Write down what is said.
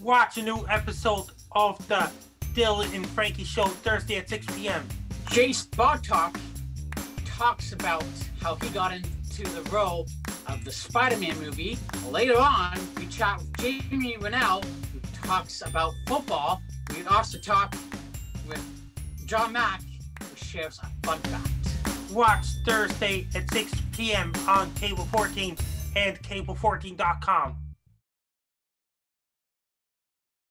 Watch a new episode of the Dylan and Frankie Show Thursday at 6 p.m. Jayce Bartok talks about how he got into the role of the Spider-Man movie. Later on, we chat with Jamie Renell, who talks about football. We also talk with Jon Mack, who shares a fun fact. Watch Thursday at 6 p.m. on Cable 14 and Cable14.com.